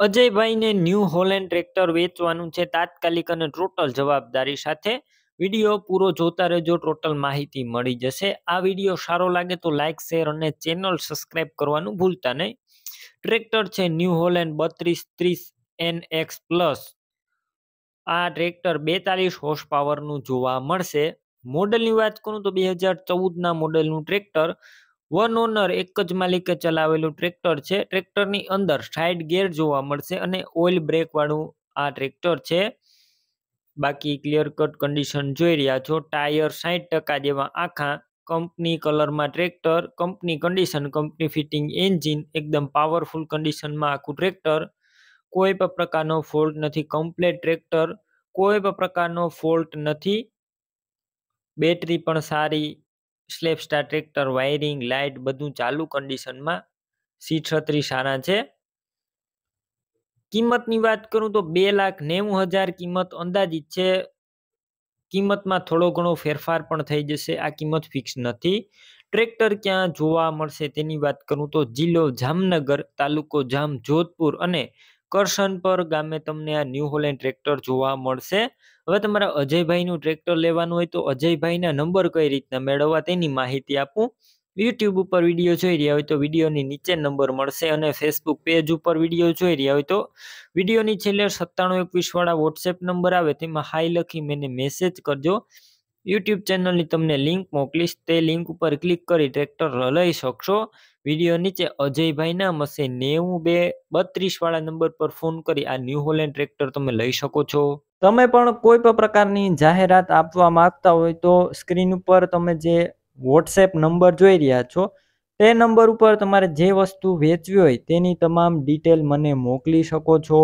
અજયભાઈને new Holland tractor વેચવાનું છે તાત્કાલિક અને ટોટલ જવાબદારી સાથે. વીડિયો પૂરો જોતા રહેજો ટોટલ માહિતી મળી જશે. આ વીડિયો સારો લાગે તો લાઇક શેર અને ચેનલ સબસ્ક્રાઈબ કરવાનું ભૂલતા નહીં. ટ્રેક્ટર છે ન્યૂ હોલેન્ડ બત્રીસ ત્રીસ એન એક્સ પ્લસ આ ટ્રેક્ટર બેતાલીસ હોર્સ પાવરનું જોવા મળશે. મોડલની વાત કરું તો બે હજાર ચૌદના મોડલનું ટ્રેક્ટર વન ઓનર એક જ માલિકે ચલાવેલું ટ્રેક્ટર છે. ટ્રેક્ટરની અંદર સાઇડ ગેર જોવા મળશે અને ઓઇલ બ્રેકવાળું આ ટ્રેક્ટર છે. બાકી ક્લિયર કટ કન્ડિશન જોઈ રહ્યા છો. ટાયર સાઠ ટકા જેવા આખા કંપની કલરમાં tractor company condition company fitting engine એકદમ પાવરફુલ કન્ડિશનમાં આખું ટ્રેક્ટર કોઈ પણ પ્રકારનો ફોલ્ટ નથી. કમ્પ્લેટ ટ્રેક્ટર કોઈ પણ પ્રકારનો ફોલ્ટ નથી. બેટરી પણ સારી self start tractor, wiring, light બધું ચાલુ કન્ડિશનમાં સી છત્રીસ આના છે. કિંમતની વાત કરું તો બે લાખ નેવું હજાર કિંમત અંદાજિત છે. કિંમતમાં થોડો ઘણો ફેરફાર પણ થઈ જશે. આ કિંમત ફિક્સ નથી. ટ્રેક્ટર ક્યાં જોવા મળશે તેની વાત કરું તો જિલ્લો જામનગર તાલુકો જામ જોધપુર અને કરશનપર ગામે તમને આ ન્યૂ હોલેન્ડ ટ્રેક્ટર જોવા મળશે. હવે તમારા અજયભાઈનું ટ્રેક્ટર લેવાનું હોય તો અજયભાઈના નંબર કઈ રીતના મેળવવા તેની માહિતી આપું. યુટ્યુબ ઉપર વીડિયો જોઈ રહ્યા હોય તો વિડીયોની નીચે નંબર મળશે અને ફેસબુક પેજ ઉપર વીડિયો જોઈ રહ્યા હોય તો વિડીયોની છેલ્લે સત્તાણું એકવીસ વાળા વોટ્સએપ નંબર આવે, તેમાં હાઈ લખી મને મેસેજ કરજો. યુટ્યુબ ચેનલની તમને લિંક મોકલીશ. તે લિંક ઉપર ક્લિક કરી ટ્રેક્ટર લઈ શકશો. વીડિયો નીચે અજયભાઈના મસે નેવું બે બત્રીસવાળા નંબર પર ફોન કરી આ ન્યૂ હોલેન્ડ ટ્રેક્ટર તમે લઈ શકો છો. તમે પણ કોઈ પણ પ્રકારની જાહેરાત આપવા માંગતા હોય તો સ્ક્રીન ઉપર તમે જે વોટ્સએપ નંબર જોઈ રહ્યા છો, તે નંબર ઉપર તમારે જે વસ્તુ વેચવી હોય તેની તમામ ડિટેલ મને મોકલી શકો છો.